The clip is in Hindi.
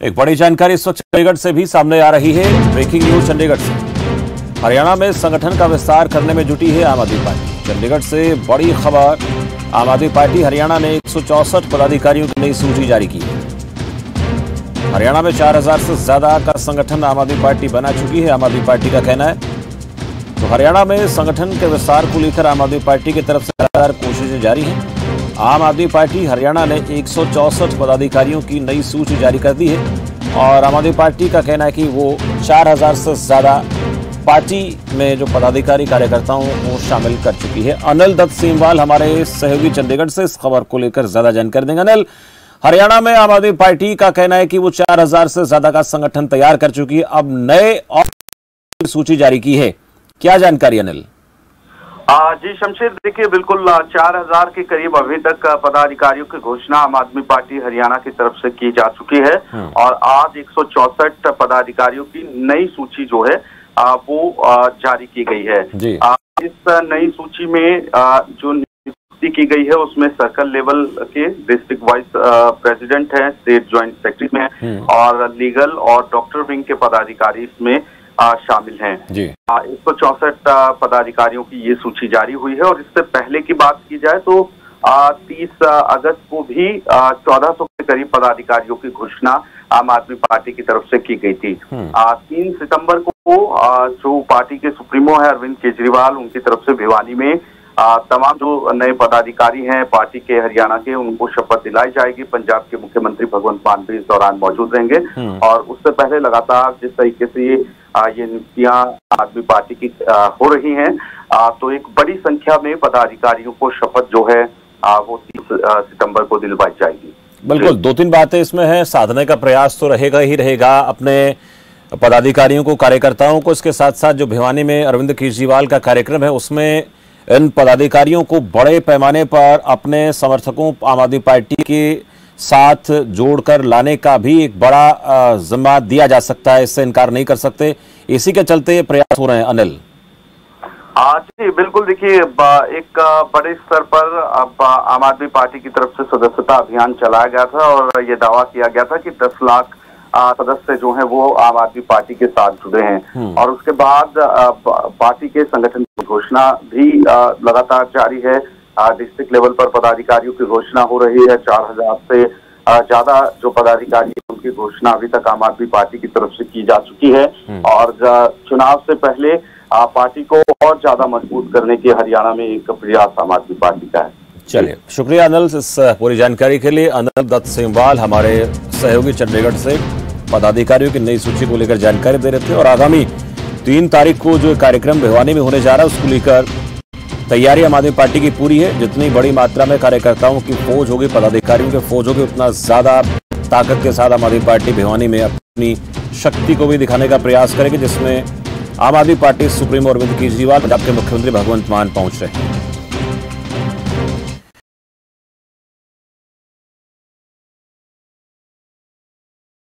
एक बड़ी जानकारी इस वक्त चंडीगढ़ से भी सामने आ रही है। ब्रेकिंग न्यूज़ चंडीगढ़ से। हरियाणा में संगठन का विस्तार करने में जुटी है आम आदमी पार्टी। चंडीगढ़ से बड़ी खबर, आम आदमी पार्टी हरियाणा ने एक पदाधिकारियों की नई सूची जारी की है। हरियाणा में 4000 से ज़्यादा का संगठन आम आदमी पार्टी बना चुकी है, आम आदमी पार्टी का कहना है। तो हरियाणा में संगठन के विस्तार को लेकर आम आदमी पार्टी की तरफ़ से लगातार कोशिशें जारी हैं। आम आदमी पार्टी हरियाणा ने एक पदाधिकारियों की नई सूची जारी कर दी है और आम आदमी पार्टी का कहना है कि वो 4000 से ज़्यादा पार्टी में जो पदाधिकारी कार्यकर्ताओं को शामिल कर चुकी है। अनिल दत्त सिंहवाल हमारे सहयोगी चंडीगढ़ से इस खबर को लेकर ज़्यादा जानकारी देंगे। अनिल, हरियाणा में आम आदमी पार्टी का कहना है कि वो 4000 से ज़्यादा का संगठन तैयार कर चुकी है। अब नए और सूची जारी की है। क्या जानकारी, अनिल? जी शमशेर देखिए बिल्कुल चार हज़ार के करीब अभी तक पदाधिकारियों की घोषणा आम आदमी पार्टी हरियाणा की तरफ़ से की जा चुकी है हम्म। और आज एक पदाधिकारियों की नई सूची जो है वो जारी की गई है इस नई सूची में जो नियुक्ति की गई है उसमें सर्कल लेवल के डिस्ट्रिक्ट वाइस प्रेसिडेंट है स्टेट ज्वाइंट सेक्रेटरी में हम्म। और लीगल और डॉक्टर विंग के पदाधिकारी इसमें शामिल हैं। एक सौ चौसठ पदाधिकारियों की ये सूची जारी हुई है और इससे पहले की बात की जाए तो तीस अगस्त को भी चौदह सौ के करीब पदाधिकारियों की घोषणा आम आदमी पार्टी की तरफ़ से की गई थी। हम्म। तीन सितंबर को जो पार्टी के सुप्रीमो है अरविंद केजरीवाल उनकी तरफ़ से भिवानी में तमाम जो नए पदाधिकारी हैं पार्टी के हरियाणा के उनको शपथ दिलाई जाएगी। पंजाब के मुख्यमंत्री भगवंत मान भी इस दौरान मौजूद रहेंगे। हम्म। और उससे पहले लगातार जिस तरीके से ये नियुक्तियाँ आदमी पार्टी की हो रही हैं। तो एक बड़ी संख्या में पदाधिकारियों को शपथ जो है वो तीस सितंबर को दिलवाई जाएगी। बिल्कुल, दो तीन बातें इसमें है। साधने का प्रयास तो रहेगा ही रहेगा अपने पदाधिकारियों को, कार्यकर्ताओं को। इसके साथ साथ जो भिवानी में अरविंद केजरीवाल का कार्यक्रम है, उसमें इन पदाधिकारियों को बड़े पैमाने पर अपने समर्थकों, आम आदमी पार्टी के साथ जोड़कर लाने का भी एक बड़ा जिम्मा दिया जा सकता है इससे इनकार नहीं कर सकते। इसी के चलते प्रयास हो रहे हैं अनिल। जी बिल्कुल। देखिए एक बड़े स्तर पर अब आम आदमी पार्टी की तरफ़ से सदस्यता अभियान चलाया गया था और ये दावा किया गया था कि 10 लाख सदस्य जो हैं वो आम आदमी पार्टी के साथ जुड़े हैं। हम्म। और उसके बाद पार्टी के संगठन की घोषणा भी लगातार जारी है। डिस्ट्रिक्ट लेवल पर पदाधिकारियों की घोषणा हो रही है। चार हज़ार से ज़्यादा जो पदाधिकारी है उनकी घोषणा अभी तक आम आदमी पार्टी की तरफ़ से की जा चुकी है। हम्म। और चुनाव से पहले पार्टी को और ज़्यादा मज़बूत करने के हरियाणा में एक प्रयास आम आदमी पार्टी का है। चलिए शुक्रिया अनिल इस पूरी जानकारी के लिए। अनिल दत्त सिंहवाल हमारे सहयोगी चंडीगढ़ से पदाधिकारियों की नई सूची को लेकर जानकारी दे रहे थे और आगामी तीन तारीख को जो कार्यक्रम भिवानी में होने जा रहा है उसको लेकर तैयारी आम आदमी पार्टी की पूरी है। जितनी बड़ी मात्रा में कार्यकर्ताओं की फौज होगी, पदाधिकारियों की फौज होगी, उतना ज़्यादा ताकत के साथ आम आदमी पार्टी भिवानी में अपनी शक्ति को भी दिखाने का प्रयास करेगी, जिसमें आम आदमी पार्टी सुप्रीमो अरविंद केजरीवाल, पंजाब के मुख्यमंत्री भगवंत मान पहुँच रहे हैं।